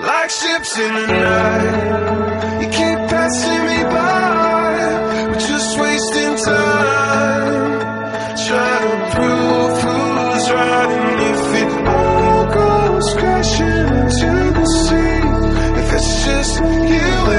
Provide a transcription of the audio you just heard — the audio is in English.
Like ships in the night, you keep passing me by. We're just wasting time, trying to prove who's right. And if it all goes crashing into the sea, if it's just you